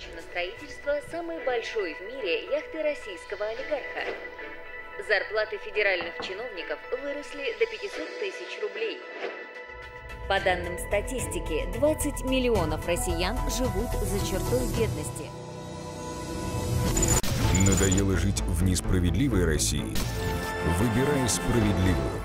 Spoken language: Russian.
Закончено строительство самой большой в мире яхты российского олигарха. Зарплаты федеральных чиновников выросли до 500 тысяч рублей. По данным статистики, 20 миллионов россиян живут за чертой бедности. Надоело жить в несправедливой России? Выбирай справедливую.